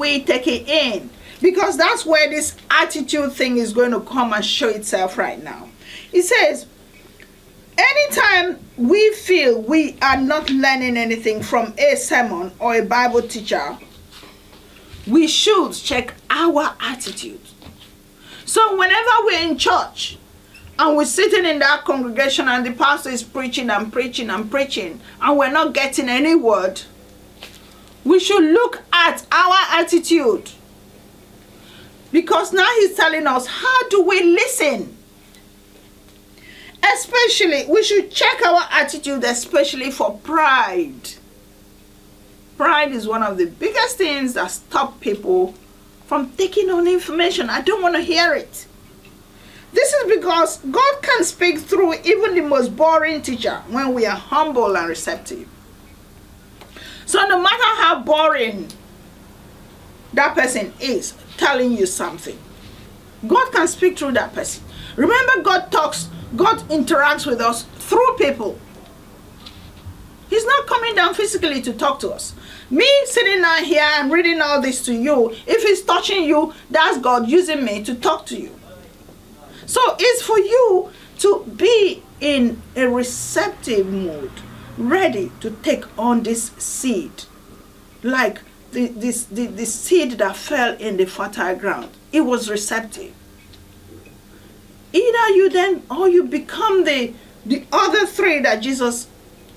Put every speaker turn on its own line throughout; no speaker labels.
we take it in? Because that's where this attitude thing is going to come and show itself right now. It says, anytime we feel we are not learning anything from a sermon or a Bible teacher, we should check our attitude. So whenever we're in church and we're sitting in that congregation and the pastor is preaching and preaching and preaching and we're not getting any word, we should look at our attitude. Because now he's telling us how do we listen? Especially, we should check our attitude, especially for pride. Pride is one of the biggest things that stop people from taking on information. I don't want to hear it. This is because God can speak through even the most boring teacher when we are humble and receptive. So no matter how boring that person is telling you something, God can speak through that person. Remember, God talks, God interacts with us through people. He's not coming down physically to talk to us. Me sitting down here and reading all this to you, if he's touching you, that's God using me to talk to you. So it's for you to be in a receptive mood, ready to take on this seed. Like the, this, the, the seed that fell in the fertile ground. It was receptive. Either you then, or you become the, the other three that Jesus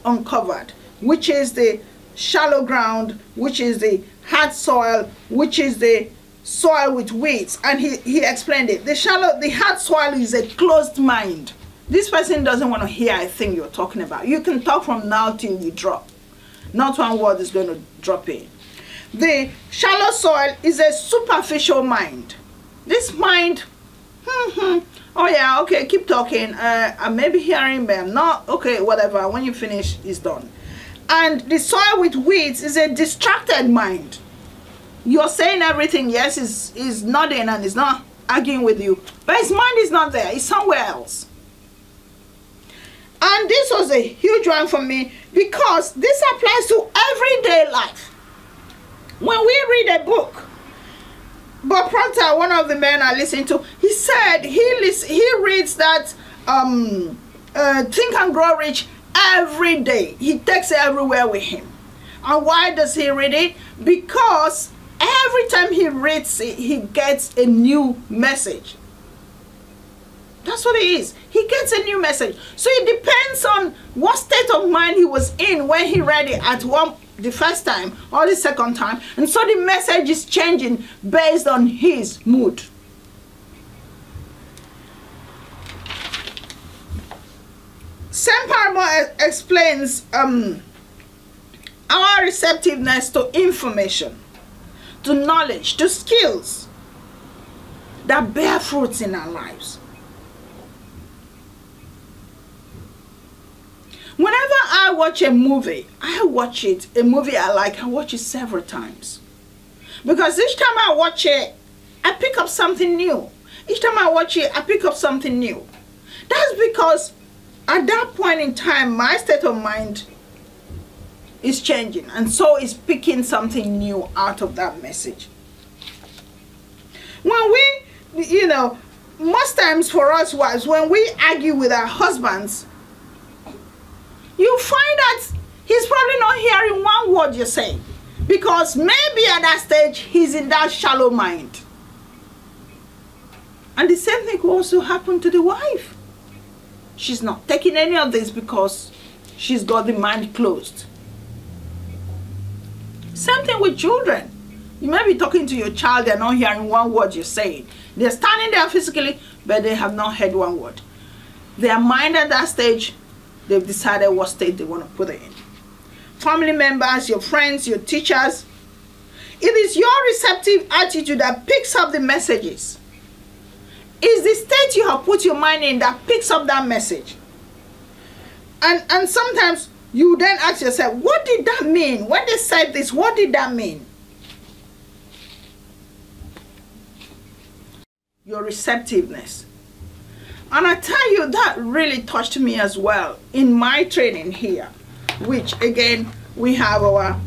uncovered, which is the shallow ground, which is the hard soil, which is the soil with weeds. And he, he explained it. The shallow, the hard soil is a closed mind. This person doesn't want to hear a thing you're talking about. You can talk from now till you drop. Not one word is going to drop in. The shallow soil is a superficial mind. This mind, oh yeah, okay, keep talking. Uh, I may be hearing, but I'm not. Okay, whatever. When you finish, it's done. And the soil with weeds is a distracted mind. You're saying everything, yes, is is nodding and is not arguing with you, but his mind is not there. It's somewhere else. And this was a huge one for me because this applies to everyday life. When we read a book, Bob Proctor, one of the men I listen to, he said he he reads that um, uh, Think and Grow Rich every day. He takes it everywhere with him. And why does he read it? Because every time he reads it, he gets a new message. That's what it is. He gets a new message. So it depends on what state of mind he was in when he read it at one the first time or the second time. And so the message is changing based on his mood. Sam Parable explains um, our receptiveness to information, to knowledge, to skills that bear fruits in our lives. Whenever I watch a movie, I watch it, a movie I like, I watch it several times. Because each time I watch it, I pick up something new. Each time I watch it, I pick up something new. That's because at that point in time, my state of mind is changing. And so is picking something new out of that message. When we, you know, most times for us wives, when we argue with our husbands, you find that he's probably not hearing one word you're saying. Because maybe at that stage, he's in that shallow mind. And the same thing also happen to the wife. She's not taking any of this because she's got the mind closed. Same thing with children. You may be talking to your child, they're not hearing one word you're saying. They're standing there physically, but they have not heard one word. Their mind at that stage they've decided what state they want to put it in. Family members, your friends, your teachers. It is your receptive attitude that picks up the messages. It's the state you have put your mind in that picks up that message. And, and sometimes you then ask yourself, what did that mean? When they said this, what did that mean? Your receptiveness. And I tell you, that really touched me as well in my training here, which again, we have our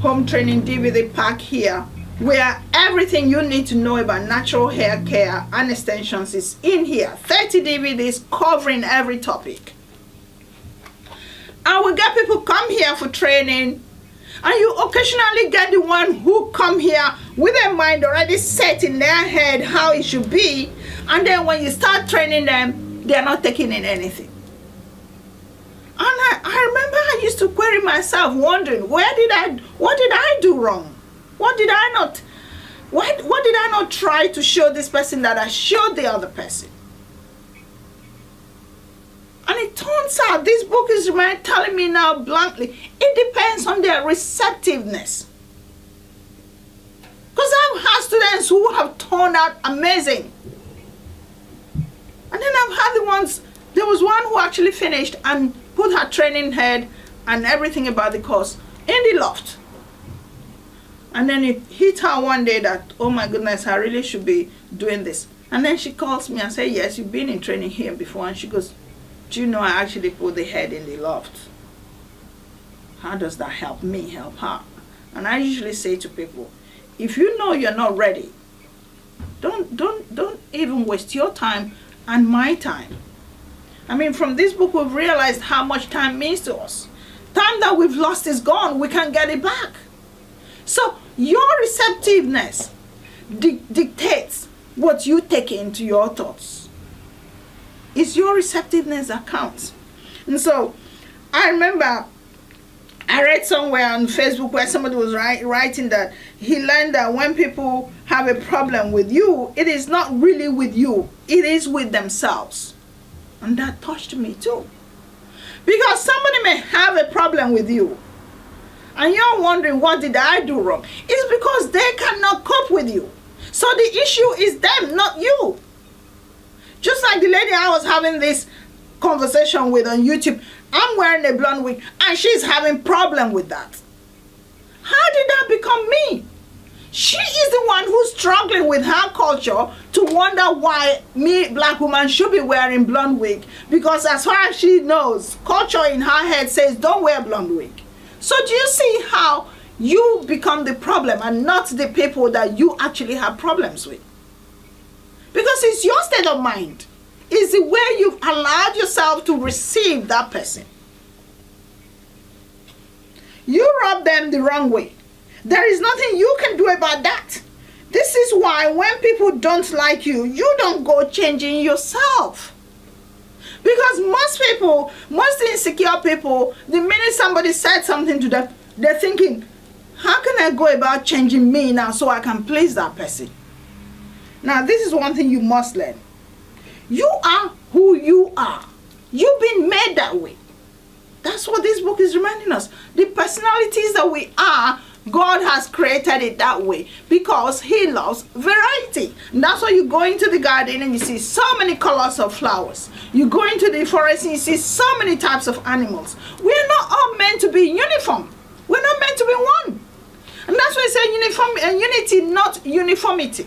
home training DVD pack here, where everything you need to know about natural hair care and extensions is in here. 30 DVDs covering every topic. And we get people come here for training and you occasionally get the one who come here with their mind already set in their head how it should be and then when you start training them they're not taking in anything and I, I remember I used to query myself wondering where did I what did I do wrong what did I not what, what did I not try to show this person that I showed the other person and it turns out this book is telling me now blankly, it depends on their receptiveness. Because I've had students who have turned out amazing. I've had the ones, there was one who actually finished and put her training head and everything about the course in the loft. And then it hit her one day that, oh my goodness, I really should be doing this. And then she calls me and says, yes, you've been in training here before. And she goes, do you know I actually put the head in the loft? How does that help me help her? And I usually say to people, if you know you're not ready, don't don't don't even waste your time and my time. I mean, from this book we've realized how much time means to us. Time that we've lost is gone. We can't get it back. So your receptiveness di dictates what you take into your thoughts. It's your receptiveness that counts. And so I remember I read somewhere on Facebook where somebody was write, writing that he learned that when people have a problem with you, it is not really with you, it is with themselves. And that touched me too. Because somebody may have a problem with you, and you're wondering, what did I do wrong? It's because they cannot cope with you. So the issue is them, not you. Just like the lady I was having this conversation with on YouTube, I'm wearing a blonde wig and she's having problem with that. How did that become me? She is the one who's struggling with her culture to wonder why me, black woman, should be wearing blonde wig. Because as far as she knows, culture in her head says don't wear blonde wig. So do you see how you become the problem and not the people that you actually have problems with? Because it's your state of mind. It's the way you've allowed yourself to receive that person. You rub them the wrong way. There is nothing you can do about that. This is why when people don't like you, you don't go changing yourself. Because most people, most insecure people, the minute somebody said something to them, they're thinking, how can I go about changing me now so I can please that person? Now, this is one thing you must learn. You are who you are. You've been made that way. That's what this book is reminding us. The personalities that we are, God has created it that way because He loves variety. And that's why you go into the garden and you see so many colors of flowers. You go into the forest and you see so many types of animals. We're not all meant to be uniform. We're not meant to be one. And that's why I say uniform uh, unity, not uniformity.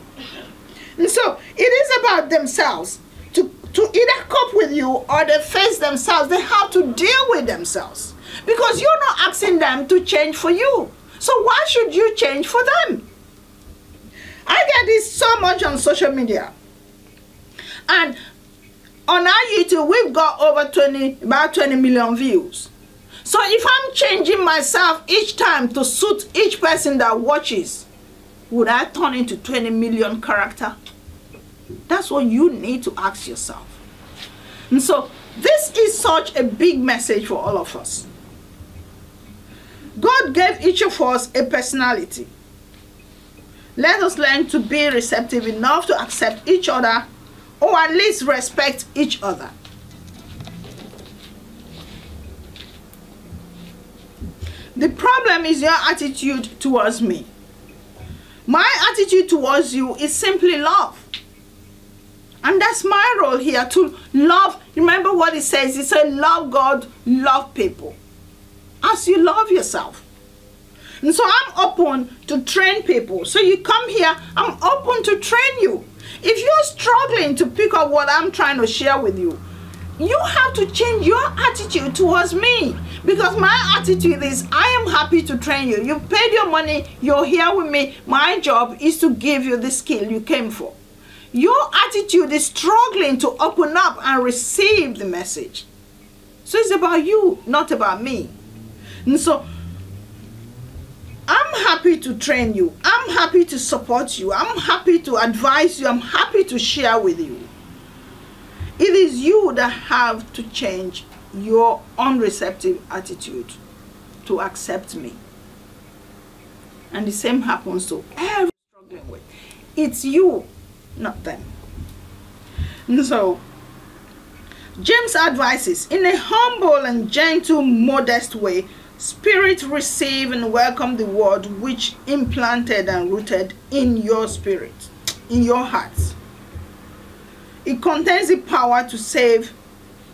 And so it is about themselves to, to either cope with you or they face themselves. They have to deal with themselves. Because you're not asking them to change for you. So why should you change for them? I get this so much on social media. And on our YouTube, we've got over 20, about 20 million views. So if I'm changing myself each time to suit each person that watches, would I turn into 20 million character? That's what you need to ask yourself. And so this is such a big message for all of us. God gave each of us a personality. Let us learn to be receptive enough to accept each other or at least respect each other. The problem is your attitude towards me. My attitude towards you is simply love. And that's my role here to love. Remember what it says. It says love God, love people. As you love yourself. And so I'm open to train people. So you come here, I'm open to train you. If you're struggling to pick up what I'm trying to share with you, you have to change your attitude towards me because my attitude is I am happy to train you. You paid your money, you're here with me. My job is to give you the skill you came for. Your attitude is struggling to open up and receive the message. So it's about you, not about me. And so I'm happy to train you. I'm happy to support you. I'm happy to advise you. I'm happy to share with you. It is you that have to change your unreceptive attitude to accept me. And the same happens to every struggling with. It's you, not them. And so, James advises in a humble and gentle, modest way, spirit receive and welcome the word which implanted and rooted in your spirit, in your hearts. It contains the power to save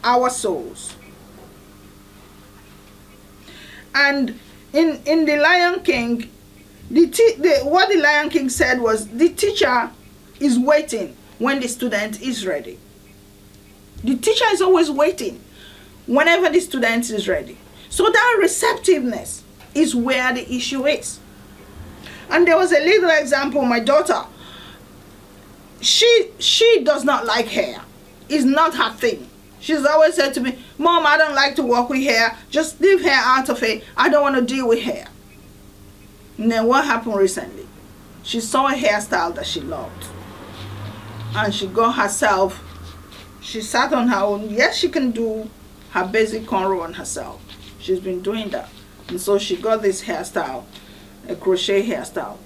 our souls. And in, in the Lion King, the, the what the Lion King said was the teacher is waiting when the student is ready. The teacher is always waiting whenever the student is ready. So that receptiveness is where the issue is. And there was a little example, my daughter, she she does not like hair. It's not her thing. She's always said to me, Mom, I don't like to work with hair. Just leave hair out of it. I don't want to deal with hair. And then what happened recently? She saw a hairstyle that she loved. And she got herself, she sat on her own. Yes, she can do her basic cornrow on herself. She's been doing that. And so she got this hairstyle, a crochet hairstyle.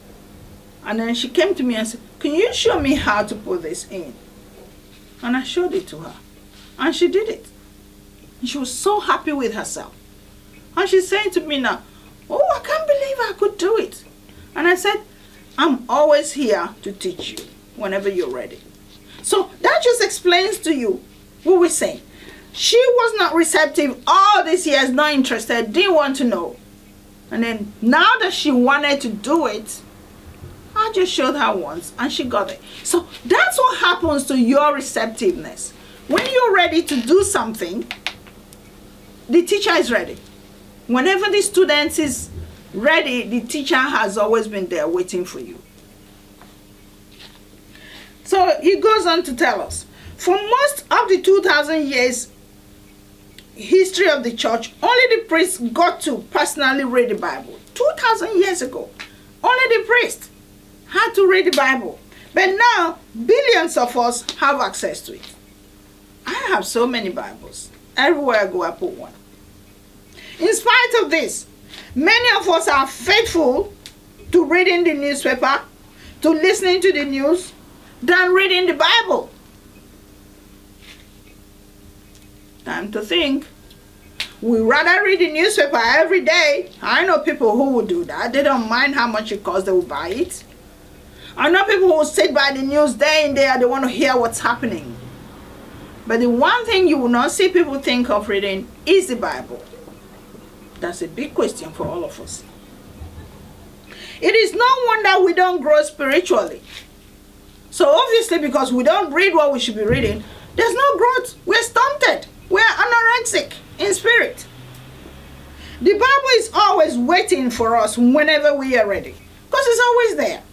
And then she came to me and said, can you show me how to put this in? And I showed it to her. And she did it. And she was so happy with herself. And she's saying to me now, oh, I can't believe I could do it. And I said, I'm always here to teach you whenever you're ready. So that just explains to you what we're saying. She was not receptive all these years, not interested, didn't want to know. And then now that she wanted to do it, I just showed her once and she got it. So that's what happens to your receptiveness. When you're ready to do something, the teacher is ready. Whenever the student is ready, the teacher has always been there waiting for you. So he goes on to tell us, for most of the 2,000 years history of the church, only the priests got to personally read the Bible. 2,000 years ago, only the priest had to read the Bible. But now, billions of us have access to it. I have so many Bibles. Everywhere I go, I put one. In spite of this, many of us are faithful to reading the newspaper, to listening to the news, than reading the Bible. Time to think. We rather read the newspaper every day. I know people who would do that. They don't mind how much it costs, they will buy it. I know people who sit by the news day and day, out, they want to hear what's happening. But the one thing you will not see people think of reading is the Bible. That's a big question for all of us. It is no wonder we don't grow spiritually. So obviously because we don't read what we should be reading, there's no growth. We're stunted. We're anorexic in spirit. The Bible is always waiting for us whenever we are ready. Because it's always there.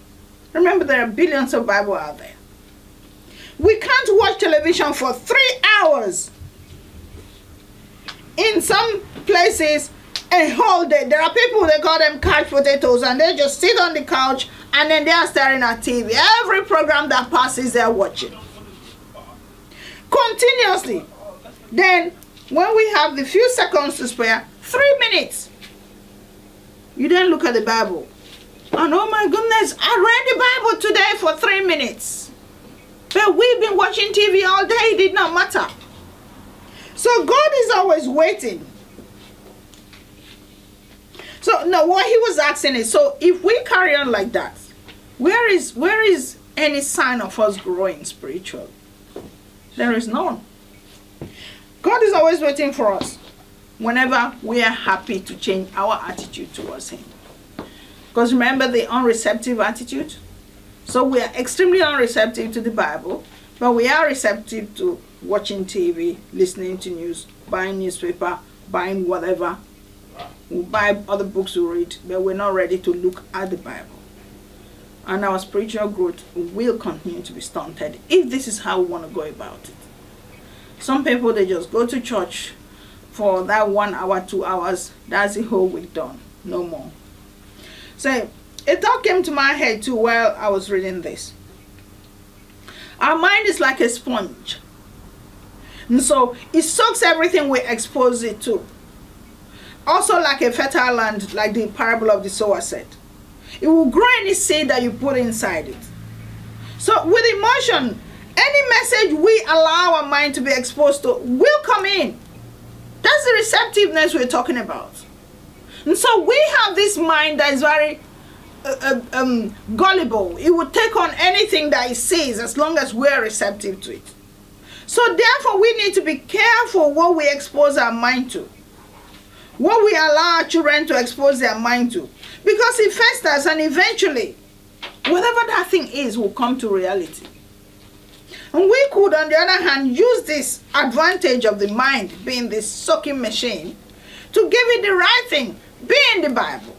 Remember, there are billions of Bible out there. We can't watch television for three hours. In some places, a whole day. There are people, they call them couch potatoes, and they just sit on the couch and then they are staring at TV. Every program that passes, they're watching. Continuously. Then, when we have the few seconds to spare, three minutes. You then look at the Bible. And oh my goodness, I read the Bible today for three minutes. But we've been watching TV all day, it did not matter. So God is always waiting. So no, what he was asking is, so if we carry on like that, where is where is any sign of us growing spiritually? There is none. God is always waiting for us whenever we are happy to change our attitude towards him. Because remember the unreceptive attitude? So we are extremely unreceptive to the Bible, but we are receptive to watching TV, listening to news, buying newspaper, buying whatever. We buy other books to read, but we're not ready to look at the Bible. And our spiritual growth will continue to be stunted if this is how we want to go about it. Some people they just go to church for that one hour, two hours. That's the whole week done. No more. So it thought came to my head too while I was reading this. Our mind is like a sponge. And so it soaks everything we expose it to. Also like a fertile land, like the parable of the sower said. It will grow any seed that you put inside it. So with emotion, any message we allow our mind to be exposed to will come in. That's the receptiveness we're talking about. And so we have this mind that is very uh, uh, um, gullible. It will take on anything that it sees as long as we're receptive to it. So therefore, we need to be careful what we expose our mind to. What we allow our children to expose their mind to. Because it festers and eventually, whatever that thing is will come to reality. And we could, on the other hand, use this advantage of the mind being this sucking machine to give it the right thing, being the Bible.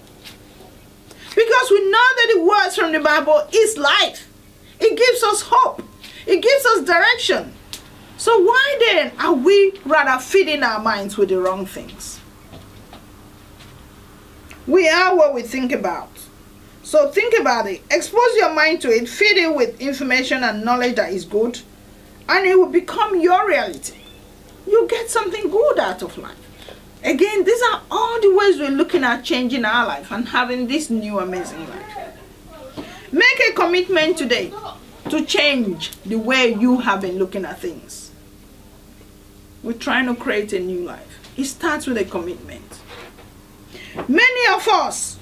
Because we know that the words from the Bible is life. It gives us hope. It gives us direction. So why then are we rather feeding our minds with the wrong things? We are what we think about. So think about it. Expose your mind to it. Feed it with information and knowledge that is good. And it will become your reality. You get something good out of life. Again, these are all the ways we're looking at changing our life and having this new amazing life. Make a commitment today to change the way you have been looking at things. We're trying to create a new life. It starts with a commitment. Many of us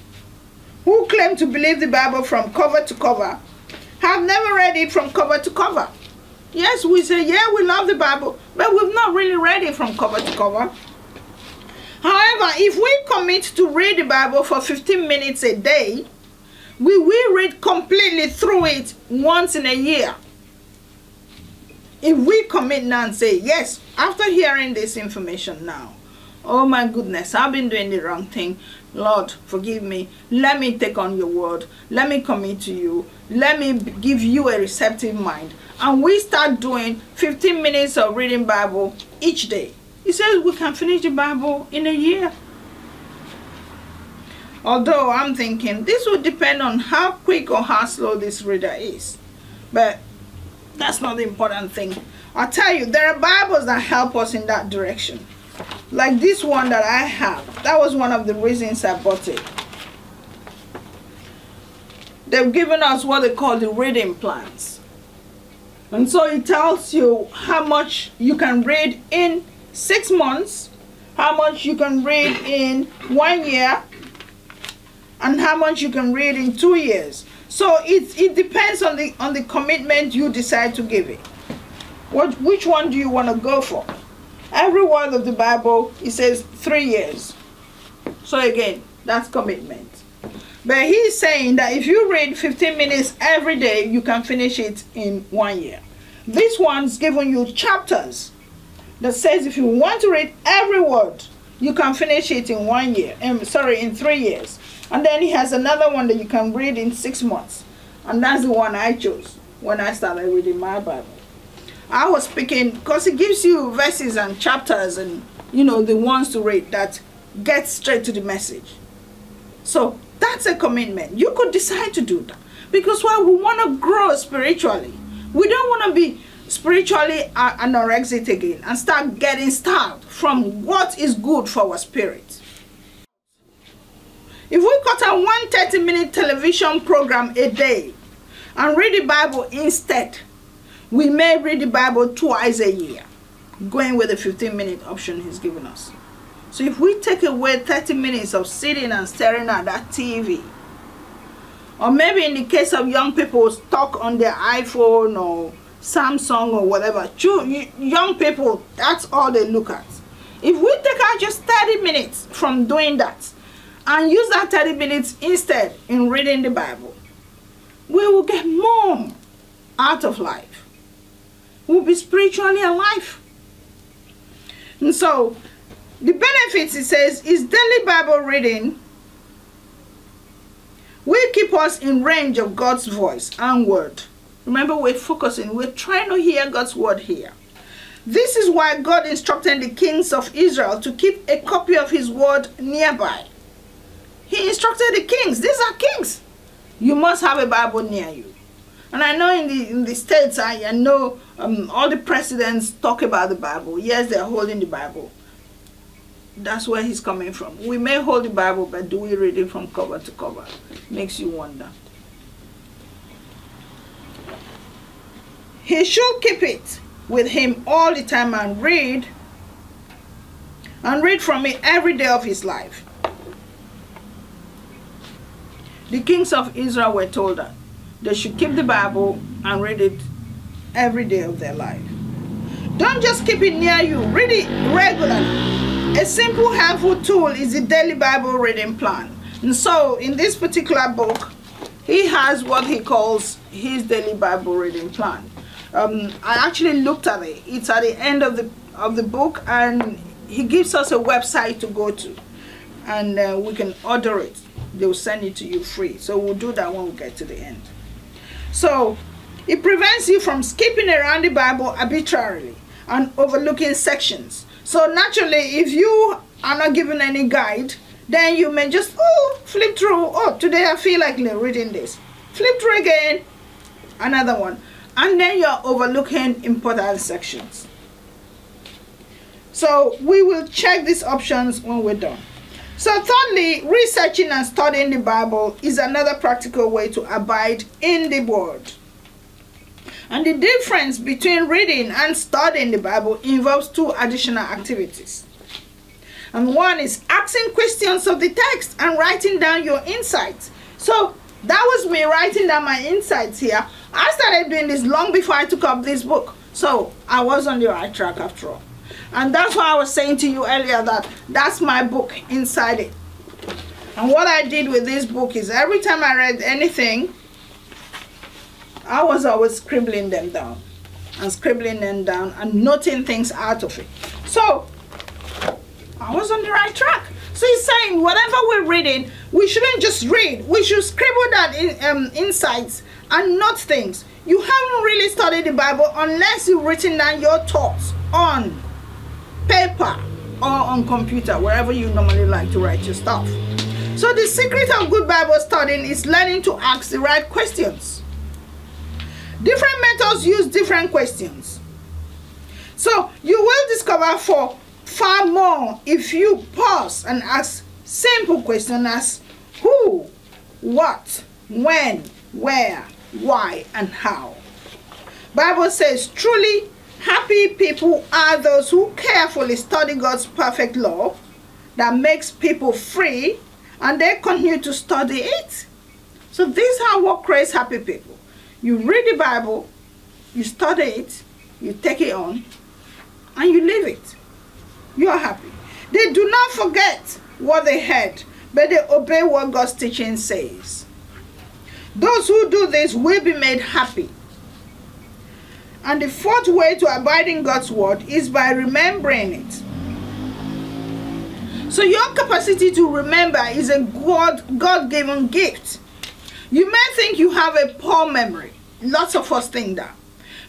who claim to believe the Bible from cover to cover have never read it from cover to cover. Yes, we say, yeah, we love the Bible, but we've not really read it from cover to cover. However, if we commit to read the Bible for 15 minutes a day, we will read completely through it once in a year. If we commit now and say, yes, after hearing this information now, oh my goodness, I've been doing the wrong thing. Lord, forgive me. Let me take on your word. Let me commit to you. Let me give you a receptive mind. And we start doing 15 minutes of reading Bible each day. He says we can finish the Bible in a year. Although I'm thinking this will depend on how quick or how slow this reader is. But that's not the important thing. I'll tell you, there are Bibles that help us in that direction. Like this one that I have. That was one of the reasons I bought it. They've given us what they call the reading plans. And so it tells you how much you can read in six months, how much you can read in one year, and how much you can read in two years. So it, it depends on the on the commitment you decide to give it. What which one do you want to go for? Every word of the Bible it says three years. So again, that's commitment. But he's saying that if you read 15 minutes every day, you can finish it in one year. This one's giving you chapters that says if you want to read every word, you can finish it in one year. Um, sorry, in three years. And then he has another one that you can read in six months. And that's the one I chose when I started reading my Bible. I was picking, because it gives you verses and chapters and, you know, the ones to read that get straight to the message. So that's a commitment. You could decide to do that. Because while we want to grow spiritually, we don't want to be spiritually an anorexic again and start getting starved from what is good for our spirit. If we cut a one 30 minute television program a day and read the Bible instead, we may read the Bible twice a year, going with the 15 minute option he's given us. So if we take away 30 minutes of sitting and staring at that TV, or maybe in the case of young people stuck on their iPhone or Samsung or whatever. Young people, that's all they look at. If we take out just 30 minutes from doing that and use that 30 minutes instead in reading the Bible, we will get more out of life. We'll be spiritually alive. And so, the benefits, it says, is daily Bible reading will keep us in range of God's voice and word. Remember, we're focusing, we're trying to hear God's word here. This is why God instructed the kings of Israel to keep a copy of his word nearby. He instructed the kings, these are kings. You must have a Bible near you. And I know in the in the states, I, I know um, all the presidents talk about the Bible. Yes, they're holding the Bible. That's where he's coming from. We may hold the Bible, but do we read it from cover to cover? Makes you wonder. He should keep it with him all the time and read and read from it every day of his life. The kings of Israel were told that they should keep the Bible and read it every day of their life. Don't just keep it near you, read it regularly. A simple, helpful tool is the daily Bible reading plan. And so, in this particular book, he has what he calls his daily Bible reading plan. Um, I actually looked at it. It's at the end of the of the book, and he gives us a website to go to, and uh, we can order it. They will send it to you free. So we'll do that when we get to the end. So it prevents you from skipping around the Bible arbitrarily and overlooking sections. So naturally, if you are not given any guide, then you may just oh flip through. Oh, today I feel like reading this. Flip through again, another one and then you're overlooking important sections. So we will check these options when we're done. So thirdly, researching and studying the Bible is another practical way to abide in the Word. And the difference between reading and studying the Bible involves two additional activities. And one is asking questions of the text and writing down your insights. So that was me writing down my insights here. I started doing this long before I took up this book. So I was on the right track after all. And that's why I was saying to you earlier that that's my book inside it. And what I did with this book is every time I read anything, I was always scribbling them down and scribbling them down and noting things out of it. So I was on the right track. So he's saying whatever we're reading, we shouldn't just read. We should scribble that in, um, insights and note things. You haven't really studied the Bible unless you've written down your thoughts on paper or on computer, wherever you normally like to write your stuff. So the secret of good Bible studying is learning to ask the right questions. Different methods use different questions. So you will discover for far more if you pause and ask simple questions as who, what, when, where, why, and how. Bible says, truly happy people are those who carefully study God's perfect law that makes people free and they continue to study it. So these are what creates happy people. You read the Bible, you study it, you take it on, and you live it you are happy. They do not forget what they heard, but they obey what God's teaching says. Those who do this will be made happy. And the fourth way to abide in God's word is by remembering it. So your capacity to remember is a God God-given gift. You may think you have a poor memory. Lots of us think that.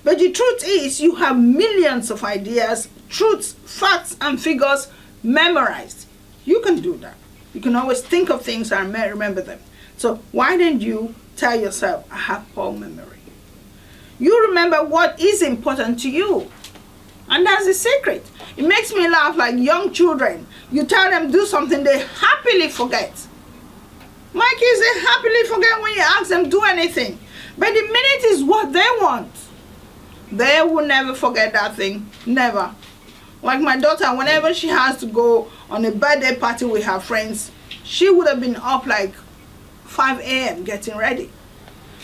But the truth is you have millions of ideas truths, facts, and figures memorized. You can do that. You can always think of things and remember them. So why don't you tell yourself, I have poor memory? You remember what is important to you. And that's the secret. It makes me laugh like young children. You tell them do something, they happily forget. My kids, they happily forget when you ask them do anything. But the minute is what they want. They will never forget that thing. Never. Like my daughter, whenever she has to go on a birthday party with her friends, she would have been up like 5 a.m. getting ready.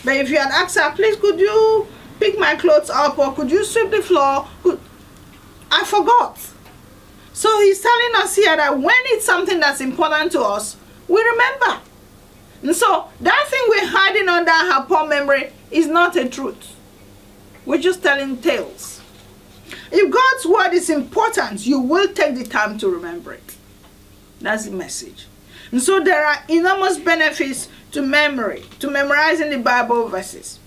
But if you had asked her, please could you pick my clothes up or could you sweep the floor? I forgot. So he's telling us here that when it's something that's important to us, we remember. And so that thing we're hiding under our poor memory is not a truth. We're just telling tales. If God's word is important, you will take the time to remember it. That's the message. And so there are enormous benefits to memory, to memorizing the Bible verses.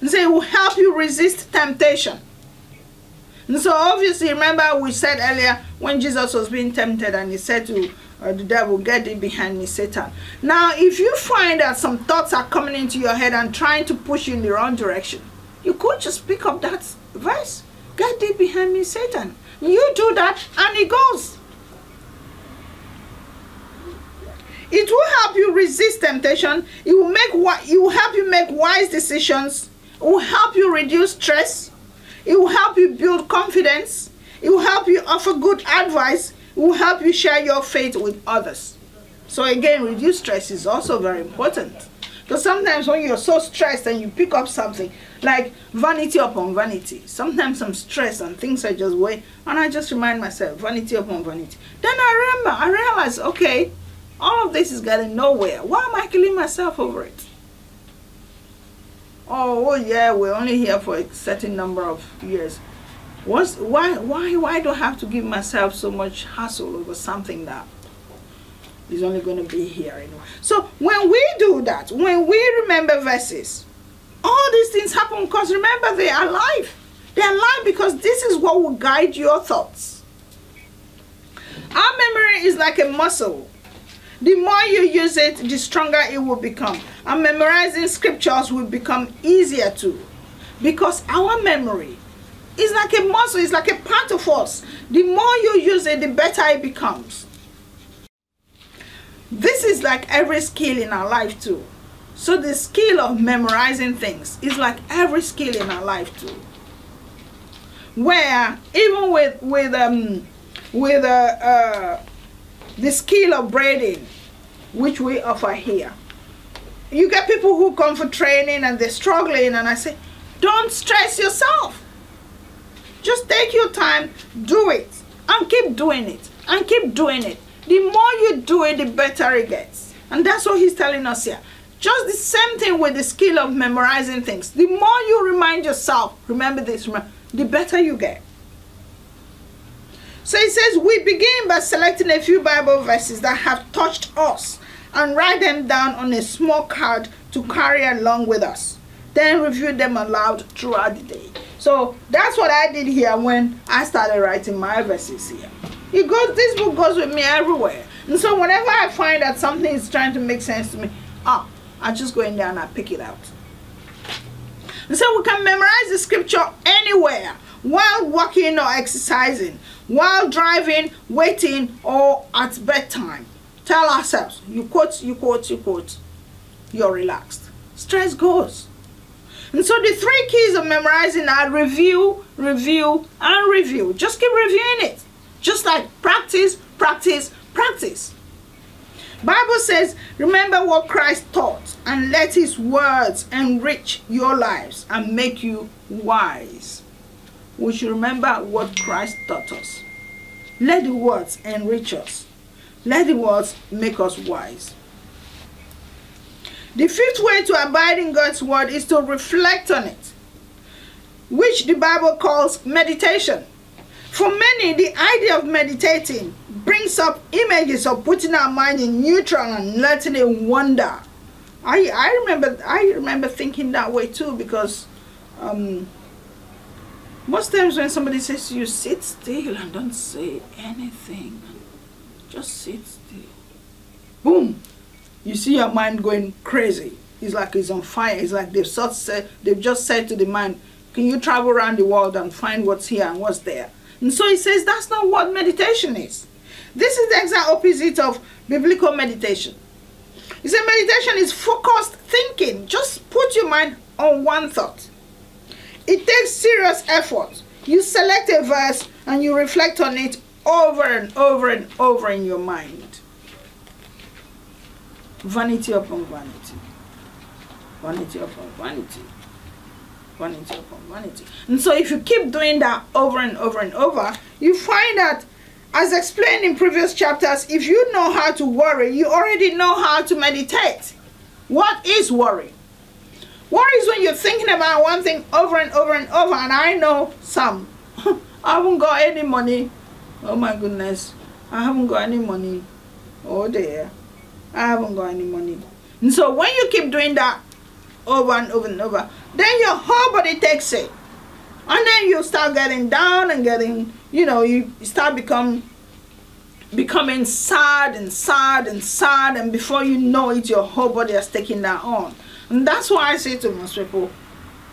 And so it will help you resist temptation. And so obviously, remember we said earlier when Jesus was being tempted and he said to uh, the devil, get thee behind me, Satan. Now, if you find that some thoughts are coming into your head and trying to push you in the wrong direction, you could just pick up that verse, get thee behind me, Satan. You do that and it goes. It will help you resist temptation. It will make it will help you make wise decisions. It will help you reduce stress. It will help you build confidence. It will help you offer good advice. Will help you share your faith with others. So again, reduce stress is also very important. Because sometimes when you're so stressed and you pick up something, like vanity upon vanity, sometimes I'm stressed and things are just way, and I just remind myself, vanity upon vanity. Then I remember, I realize, okay, all of this is getting nowhere. Why am I killing myself over it? Oh, oh yeah, we're only here for a certain number of years. What's, why, why, why do I have to give myself so much hassle over something that is only going to be here anyway? So when we do that, when we remember verses, all these things happen because remember they are alive. They are alive because this is what will guide your thoughts. Our memory is like a muscle the more you use it, the stronger it will become. And memorizing scriptures will become easier too. Because our memory is like a muscle, it's like a part of us. The more you use it, the better it becomes. This is like every skill in our life too. So the skill of memorizing things is like every skill in our life too. Where even with with um with uh, uh the skill of braiding, which we offer here. You get people who come for training and they're struggling, and I say, don't stress yourself. Just take your time, do it, and keep doing it, and keep doing it. The more you do it, the better it gets. And that's what he's telling us here. Just the same thing with the skill of memorizing things. The more you remind yourself, remember this, remember, the better you get. So it says, we begin by selecting a few Bible verses that have touched us and write them down on a small card to carry along with us. Then review them aloud throughout the day. So that's what I did here when I started writing my verses here. It goes, this book goes with me everywhere. And so whenever I find that something is trying to make sense to me, ah, I just go in there and I pick it out. And so we can memorize the scripture anywhere while walking or exercising, while driving, waiting, or at bedtime. Tell ourselves, you quote, you quote, you quote, you're relaxed. Stress goes. And so the three keys of memorizing are review, review, and review. Just keep reviewing it. Just like practice, practice, practice. Bible says, remember what Christ taught and let his words enrich your lives and make you wise we should remember what Christ taught us. Let the words enrich us. Let the words make us wise. The fifth way to abide in God's word is to reflect on it, which the Bible calls meditation. For many, the idea of meditating brings up images of putting our mind in neutral and letting it wander. I, I remember I remember thinking that way too because um, most times when somebody says to you, sit still and don't say anything, just sit still. Boom! You see your mind going crazy. It's like it's on fire. It's like they've, sort said, they've just said to the mind, can you travel around the world and find what's here and what's there? And so he says that's not what meditation is. This is the exact opposite of biblical meditation. He said meditation is focused thinking. Just put your mind on one thought. It takes serious effort. You select a verse and you reflect on it over and over and over in your mind. Vanity upon vanity. Vanity upon vanity. Vanity upon vanity. And so if you keep doing that over and over and over, you find that as explained in previous chapters, if you know how to worry, you already know how to meditate. What is worry? Worry is when you're thinking about one thing over and over and over, and I know some. I haven't got any money. Oh my goodness. I haven't got any money. Oh dear. I haven't got any money. And so when you keep doing that over and over and over, then your whole body takes it. And then you start getting down and getting, you know, you start become becoming sad and sad and sad. And before you know it your whole body is taking that on. And that's why i say to most people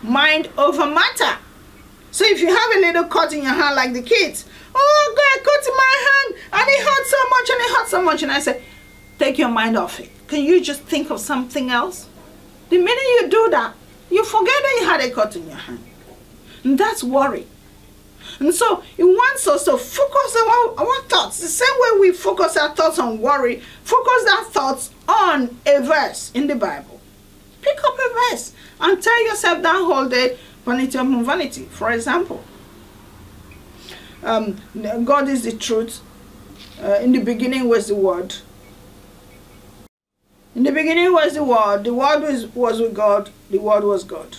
mind over matter. So if you have a little cut in your hand like the kids oh god cut in my hand. And it hurts so much and it hurts so much. And i say take your mind off it can you just think of something else the minute you do that you forget that you had a cut in your hand and that's worry and so it wants us to focus on our, our thoughts. The same way we focus our thoughts on worry, focus our thoughts on a verse in the Bible. Pick up a verse and tell yourself that whole day, vanity of vanity. For example, um, God is the truth. Uh, in the beginning was the Word. In the beginning was the Word. The Word was, was with God. The Word was God.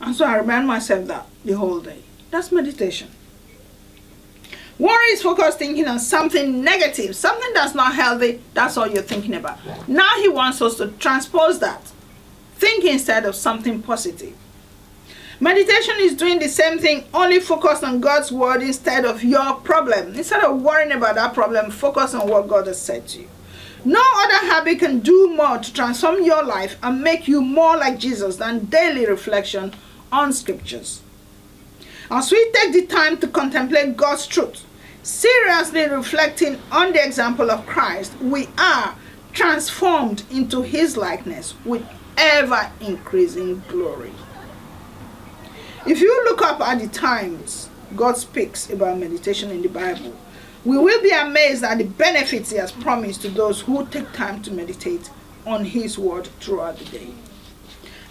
And so I remind myself that the whole day. That's meditation. Worry is focused thinking on something negative, something that's not healthy. That's all you're thinking about. Now he wants us to transpose that. Think instead of something positive. Meditation is doing the same thing, only focus on God's word instead of your problem. Instead of worrying about that problem, focus on what God has said to you. No other habit can do more to transform your life and make you more like Jesus than daily reflection on scriptures. As we take the time to contemplate God's truth, seriously reflecting on the example of Christ, we are transformed into his likeness with ever increasing glory. If you look up at the times God speaks about meditation in the Bible, we will be amazed at the benefits he has promised to those who take time to meditate on his word throughout the day.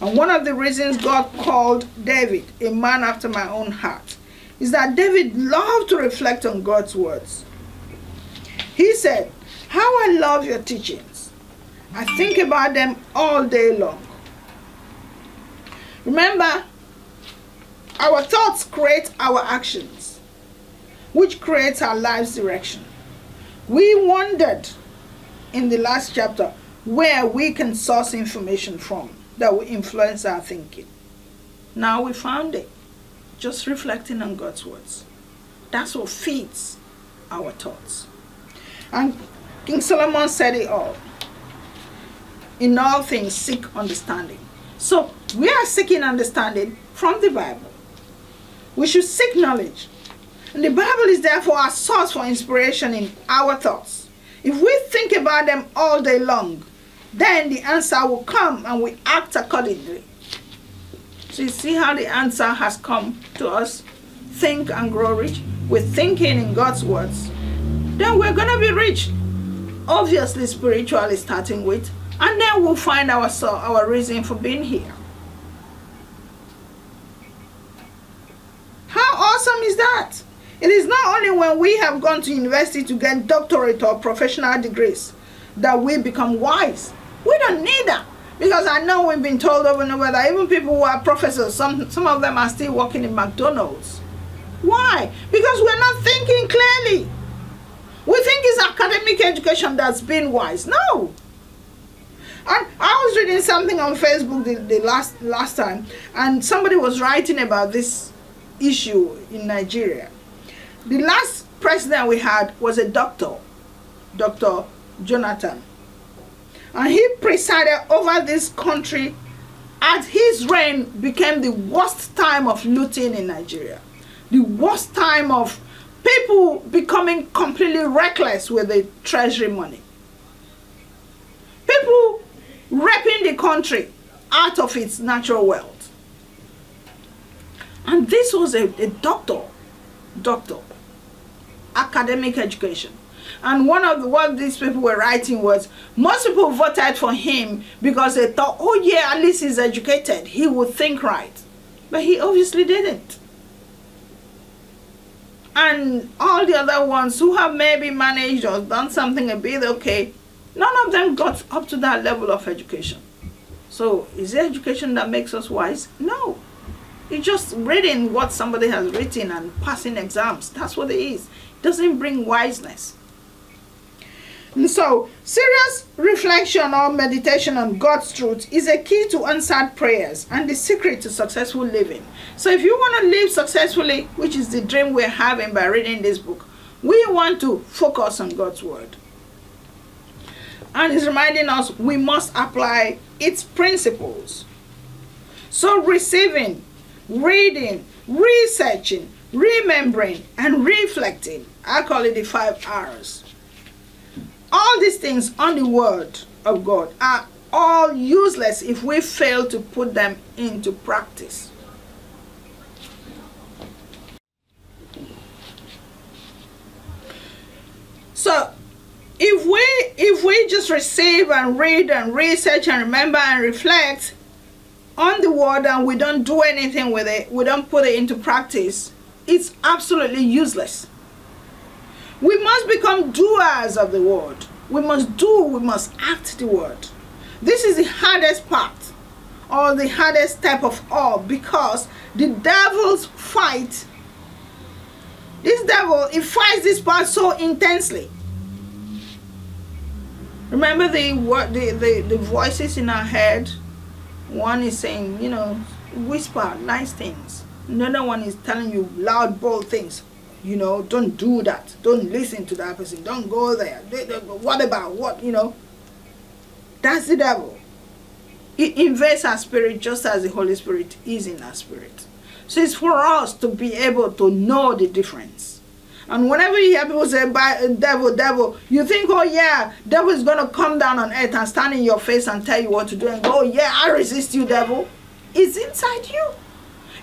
And one of the reasons God called David a man after my own heart is that David loved to reflect on God's words. He said, How I love your teachings. I think about them all day long. Remember, our thoughts create our actions, which creates our life's direction. We wondered in the last chapter where we can source information from that will influence our thinking. Now we found it. Just reflecting on God's words. That's what feeds our thoughts. And King Solomon said it all. In all things, seek understanding. So we are seeking understanding from the Bible. We should seek knowledge. The Bible is therefore our source for inspiration in our thoughts. If we think about them all day long, then the answer will come and we act accordingly. So you see how the answer has come to us? Think and grow rich. We're thinking in God's words, then we're going to be rich. Obviously, spiritually starting with, and then we'll find our, our reason for being here. How awesome is that? It is not only when we have gone to university to get doctorate or professional degrees that we become wise. We don't need that. Because I know we've been told over and over that even people who are professors, some, some of them are still working in McDonald's. Why? Because we're not thinking clearly. We think it's academic education that's been wise. No. And I was reading something on Facebook the, the last last time, and somebody was writing about this issue in Nigeria. The last president we had was a doctor, Dr. Jonathan and he presided over this country as his reign became the worst time of looting in Nigeria. The worst time of people becoming completely reckless with the treasury money. People raping the country out of its natural wealth. And this was a, a doctor, doctor, academic education. And one of the, what these people were writing was, most people voted for him because they thought, oh yeah, at least he's educated. He would think right. But he obviously didn't. And all the other ones who have maybe managed or done something a bit okay, none of them got up to that level of education. So, is it education that makes us wise? No. It's just reading what somebody has written and passing exams. That's what it is. Doesn't bring wiseness. And so, serious reflection or meditation on God's truth is a key to answered prayers and the secret to successful living. So, if you want to live successfully, which is the dream we're having by reading this book, we want to focus on God's word. And it's reminding us we must apply its principles. So, receiving, reading, researching, remembering, and reflecting I call it the five R's all these things on the word of God are all useless if we fail to put them into practice. So if we if we just receive and read and research and remember and reflect on the word and we don't do anything with it, we don't put it into practice, it's absolutely useless. We must become doers of the word. We must do, we must act the word. This is the hardest part or the hardest step of all because the devil's fight this devil he fights this part so intensely remember the the, the the voices in our head one is saying you know whisper nice things another one is telling you loud bold things. You know don't do that. Don't listen to that person. Don't go there. What about what you know? That's the devil. It invades our spirit just as the holy spirit is in our spirit. So it's for us to be able to know the difference. And whenever you hear people say By, devil devil you think oh yeah devil is going to come down on earth and stand in your face and tell you what to do and go oh yeah i resist you devil. It's inside you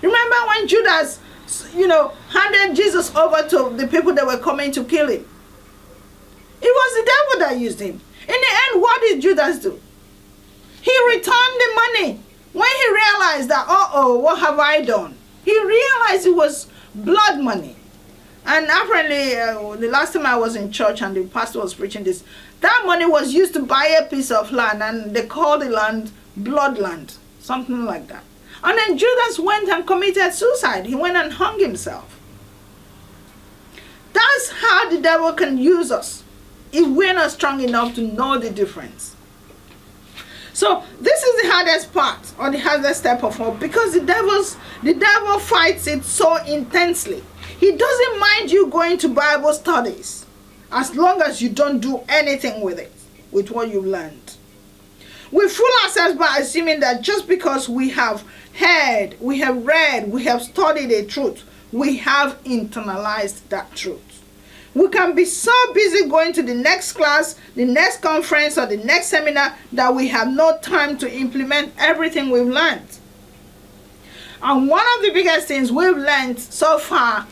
remember when judas you know, handed Jesus over to the people that were coming to kill him. It was the devil that used him. In the end, what did Judas do? He returned the money. When he realized that, uh-oh, what have I done? He realized it was blood money. And apparently, uh, the last time I was in church and the pastor was preaching this, that money was used to buy a piece of land and they called the land blood land, something like that. And then Judas went and committed suicide. He went and hung himself. That's how the devil can use us if we're not strong enough to know the difference. So this is the hardest part or the hardest step of all because the devil's the devil fights it so intensely. He doesn't mind you going to Bible studies as long as you don't do anything with it, with what you've learned. We fool ourselves by assuming that just because we have heard, we have read, we have studied a truth, we have internalized that truth. We can be so busy going to the next class, the next conference, or the next seminar that we have no time to implement everything we've learned. And one of the biggest things we've learned so far,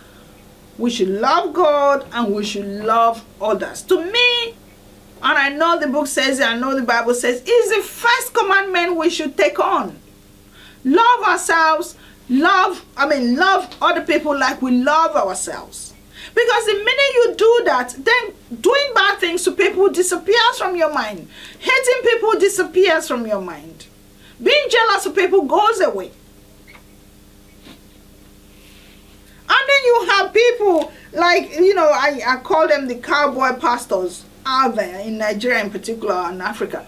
we should love God and we should love others. To me, and I know the book says it, I know the Bible says, is the first commandment we should take on love ourselves. Love i mean love other people like we love ourselves. Because the minute you do that then doing bad things to people disappears from your mind. Hating people disappears from your mind. Being jealous of people goes away. And then you have people like you know i, I call them the cowboy pastors out there in nigeria in particular and africa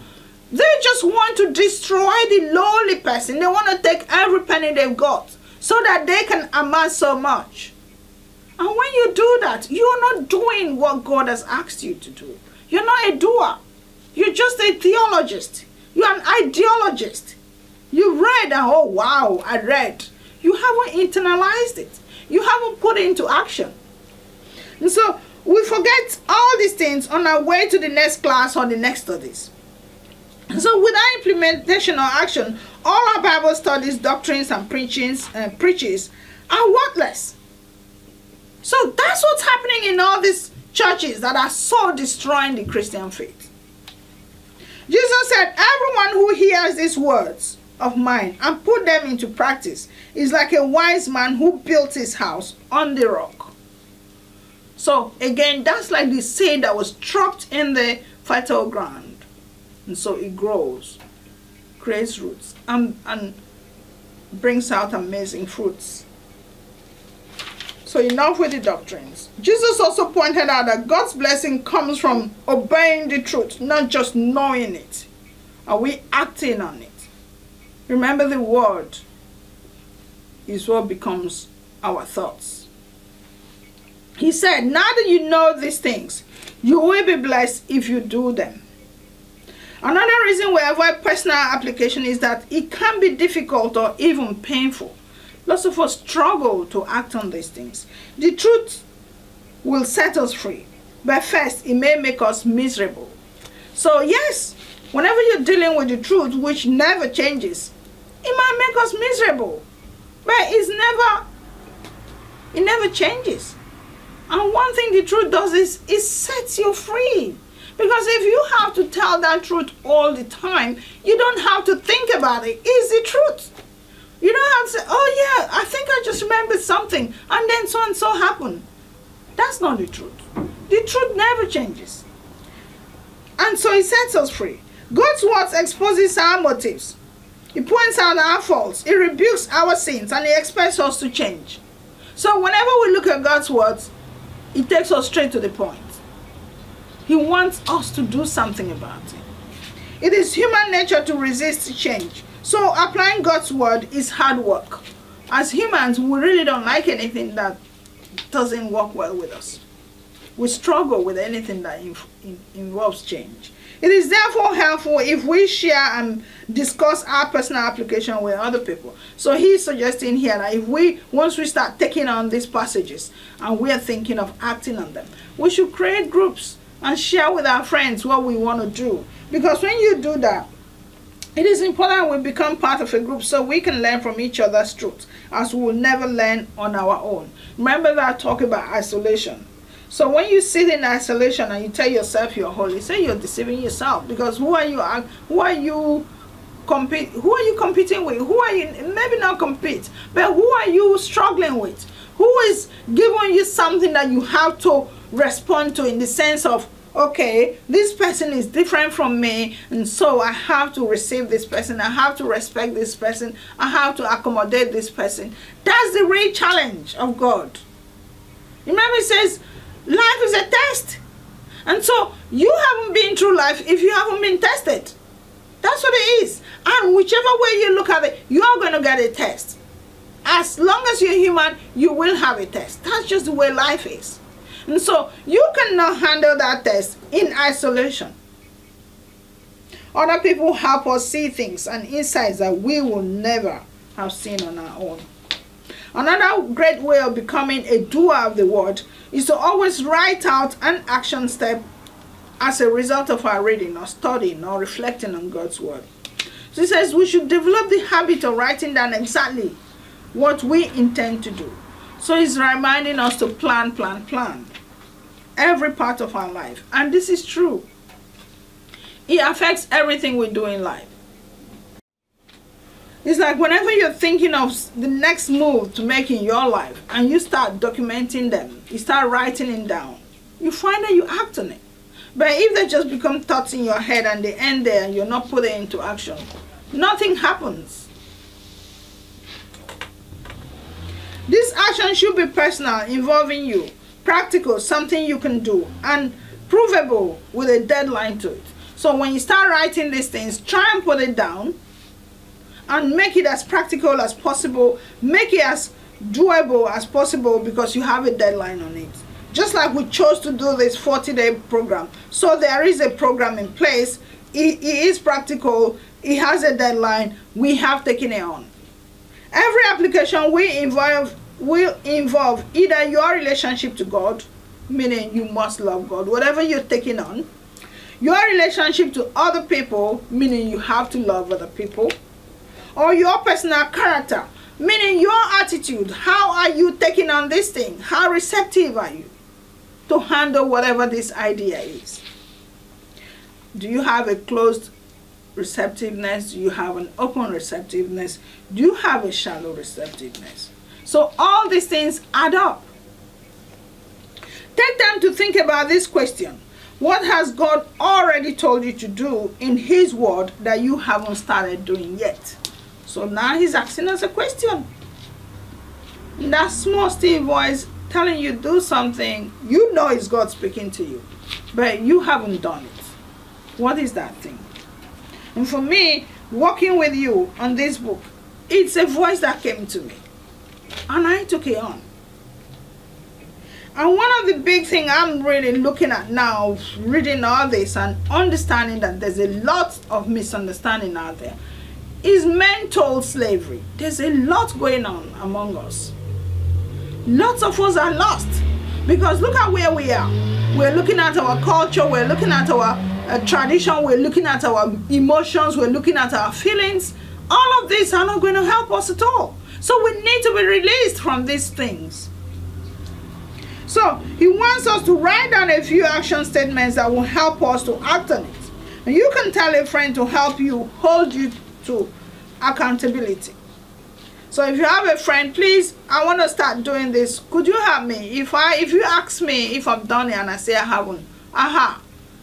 they just want to destroy the lowly person. They want to take every penny they've got so that they can amass so much. And when you do that, you're not doing what God has asked you to do. You're not a doer. You're just a theologist. You're an ideologist. You read and oh wow, I read. You haven't internalized it. You haven't put it into action. And so we forget all these things on our way to the next class or the next studies. So without implementation or action, all our Bible studies, doctrines, and preachings and uh, preaches are worthless. So that's what's happening in all these churches that are so destroying the Christian faith. Jesus said, Everyone who hears these words of mine and put them into practice is like a wise man who built his house on the rock. So again, that's like the seed that was dropped in the fertile ground and so it grows creates roots and, and brings out amazing fruits. So enough with the doctrines. Jesus also pointed out that God's blessing comes from obeying the truth, not just knowing it. Are we acting on it? Remember the word is what becomes our thoughts. He said, now that you know these things, you will be blessed if you do them. Another reason we avoid personal application is that it can be difficult or even painful. Lots of us struggle to act on these things. The truth will set us free, but first it may make us miserable. So yes, whenever you're dealing with the truth, which never changes, it might make us miserable, but it's never, it never changes. And one thing the truth does is it sets you free. Because if you have to tell that truth all the time, you don't have to think about it. It's the truth. You don't have to say, oh yeah, I think I just remembered something and then so and so happened. That's not the truth. The truth never changes. And so it sets us free. God's words exposes our motives. He points out our faults. He rebukes our sins and he expects us to change. So whenever we look at God's words, it takes us straight to the point. He wants us to do something about it. It is human nature to resist change. So applying God's word is hard work. As humans, we really don't like anything that doesn't work well with us. We struggle with anything that involves change. It is therefore helpful if we share and discuss our personal application with other people. So he's suggesting here that if we, once we start taking on these passages and we are thinking of acting on them, we should create groups and share with our friends what we want to do. Because when you do that, it is important we become part of a group so we can learn from each other's truths as we will never learn on our own. Remember that I talk about isolation. So when you sit in isolation and you tell yourself you're holy, say you're deceiving yourself because who are you who are you compete who are you competing with? Who are you maybe not compete, but who are you struggling with? Who is giving you something that you have to respond to in the sense of okay, this person is different from me, and so I have to receive this person, I have to respect this person, I have to accommodate this person. That's the real challenge of God. Remember, it says, life is a test. And so you haven't been through life if you haven't been tested. That's what it is. And whichever way you look at it, you're going to get a test. As long as you're human, you will have a test. That's just the way life is. And so you cannot handle that test in isolation. Other people help us see things and insights that we will never have seen on our own. Another great way of becoming a doer of the word is to always write out an action step as a result of our reading or studying or reflecting on God's word. So he says we should develop the habit of writing down exactly what we intend to do. So he's reminding us to plan, plan, plan every part of our life. And this is true. It affects everything we do in life. It's like whenever you're thinking of the next move to make in your life and you start documenting them, you start writing it down, you find that you act on it. But if they just become thoughts in your head and they end there and you're not putting into action, nothing happens. This action should be personal, involving you practical, something you can do, and provable with a deadline to it. So when you start writing these things, try and put it down and make it as practical as possible. Make it as doable as possible because you have a deadline on it. Just like we chose to do this 40-day program. So there is a program in place. It, it is practical. It has a deadline. We have taken it on. Every application we involve will involve either your relationship to God, meaning you must love God, whatever you're taking on, your relationship to other people, meaning you have to love other people, or your personal character, meaning your attitude. How are you taking on this thing? How receptive are you to handle whatever this idea is? Do you have a closed receptiveness? Do you have an open receptiveness? Do you have a shallow receptiveness? So all these things add up. Take time to think about this question. What has God already told you to do in His Word that you haven't started doing yet? So now He's asking us a question. In that small, still voice telling you do something, you know it's God speaking to you, but you haven't done it. What is that thing? And for me, working with you on this book, it's a voice that came to me. And I took it on. And one of the big things I'm really looking at now, reading all this and understanding that there's a lot of misunderstanding out there, is mental slavery. There's a lot going on among us. Lots of us are lost because look at where we are. We're looking at our culture, we're looking at our uh, tradition, we're looking at our emotions, we're looking at our feelings. All of these are not going to help us at all. So we need to be released from these things. So he wants us to write down a few action statements that will help us to act on it. And you can tell a friend to help you hold you to accountability. So if you have a friend, please, I want to start doing this. Could you help me? If I if you ask me if I've done it and I say I haven't, aha,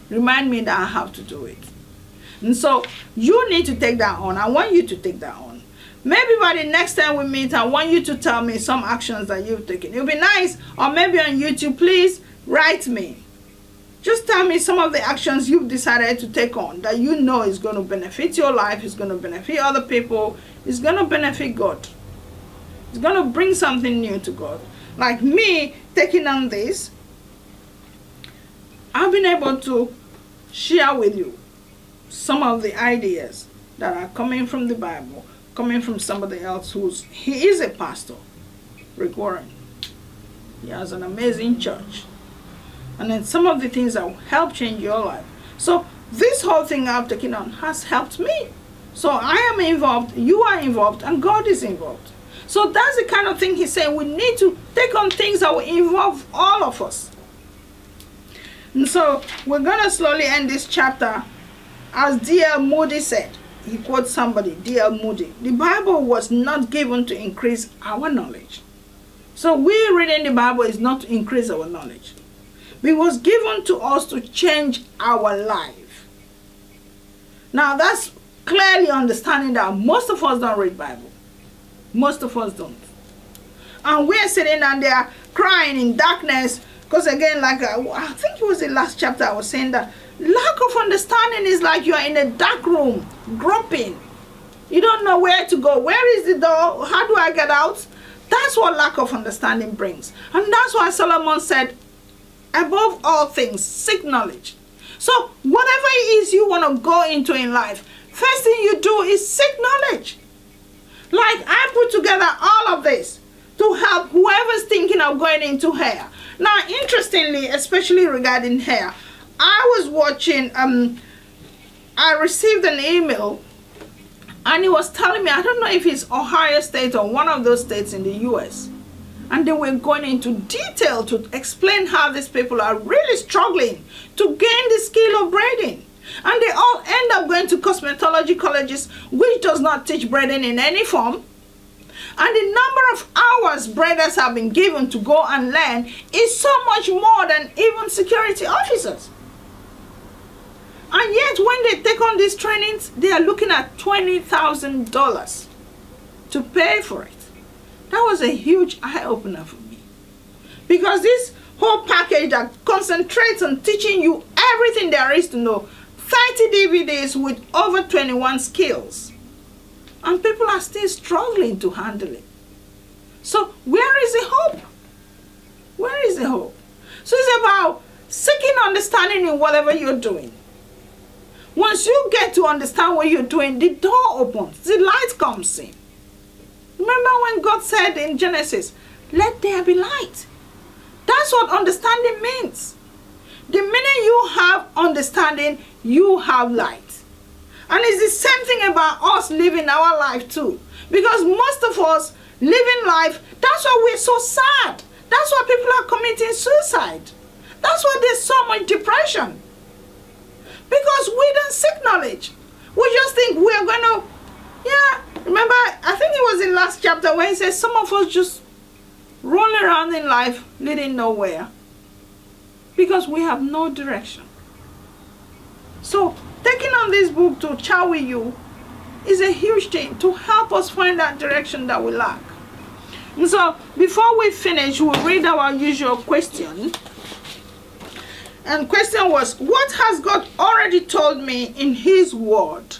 remind me that I have to do it. And so you need to take that on. I want you to take that on. Maybe by the next time we meet, I want you to tell me some actions that you've taken. It would be nice, or maybe on YouTube, please write me. Just tell me some of the actions you've decided to take on that you know is going to benefit your life, is going to benefit other people, is going to benefit God. It's going to bring something new to God. Like me taking on this, I've been able to share with you some of the ideas that are coming from the Bible coming from somebody else who's he is a pastor, Rick Warren. He has an amazing church. And then some of the things that will help change your life. So this whole thing I've taken on has helped me. So I am involved, you are involved, and God is involved. So that's the kind of thing he's saying. We need to take on things that will involve all of us. And so we're going to slowly end this chapter. As D.L. Moody said, he quotes somebody, D.L. Moody. The Bible was not given to increase our knowledge. So we reading the Bible is not to increase our knowledge. It was given to us to change our life. Now that's clearly understanding that most of us don't read Bible. Most of us don't. And we're sitting down there crying in darkness because again, like uh, I think it was the last chapter I was saying that Lack of understanding is like you are in a dark room, groping. You don't know where to go. Where is the door? How do I get out? That's what lack of understanding brings. And that's why Solomon said, above all things, seek knowledge. So whatever it is you want to go into in life, first thing you do is seek knowledge. Like I put together all of this to help whoever's thinking of going into hair. Now, interestingly, especially regarding hair, I was watching, um, I received an email and he was telling me, I don't know if it's Ohio State or one of those states in the US. And they were going into detail to explain how these people are really struggling to gain the skill of braiding. And they all end up going to cosmetology colleges, which does not teach braiding in any form. And the number of hours braiders have been given to go and learn is so much more than even security officers. And yet, when they take on these trainings, they are looking at $20,000 to pay for it. That was a huge eye opener for me. Because this whole package that concentrates on teaching you everything there is to know 30 DVDs with over 21 skills. And people are still struggling to handle it. So, where is the hope? Where is the hope? So, it's about seeking understanding in whatever you're doing. Once you get to understand what you're doing, the door opens, the light comes in. Remember when God said in Genesis, let there be light. That's what understanding means. The minute you have understanding, you have light. And it's the same thing about us living our life too. Because most of us living life, that's why we're so sad. That's why people are committing suicide. That's why there's so much depression. Because we don't seek knowledge. We just think we are going to, yeah. Remember, I think it was in last chapter where he says some of us just roll around in life leading nowhere. Because we have no direction. So taking on this book to chat with you is a huge thing to help us find that direction that we lack. And so before we finish, we'll read our usual question. And question was, what has God already told me in his word?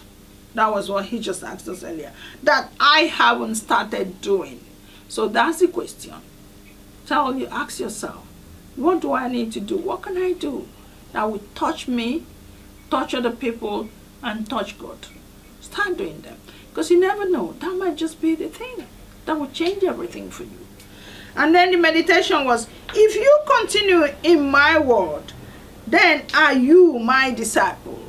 That was what he just asked us earlier. That I haven't started doing. So that's the question. Tell you, ask yourself, what do I need to do? What can I do that will touch me, touch other people, and touch God? Start doing them. Because you never know. That might just be the thing that will change everything for you. And then the meditation was, if you continue in my word, then are you my disciple?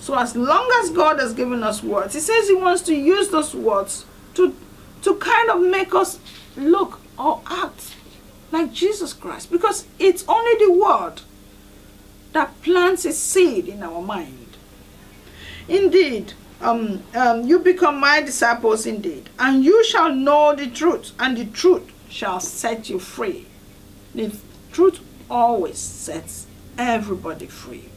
So as long as God has given us words, he says he wants to use those words to, to kind of make us look or act like Jesus Christ. Because it's only the word that plants a seed in our mind. Indeed, um, um, you become my disciples indeed, and you shall know the truth, and the truth shall set you free. The truth always sets everybody free.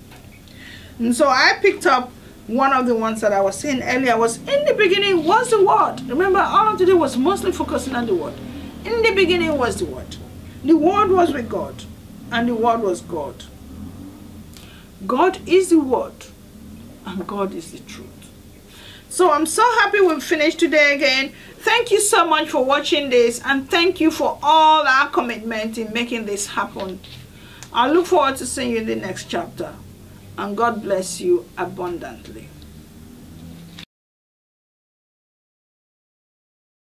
And so I picked up one of the ones that I was saying earlier was in the beginning was the word. Remember, all of today was mostly focusing on the word. In the beginning was the word. The word was with God, and the word was God. God is the word, and God is the truth. So I'm so happy we've finished today again. Thank you so much for watching this and thank you for all our commitment in making this happen. I look forward to seeing you in the next chapter and God bless you abundantly.